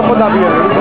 Vamos dar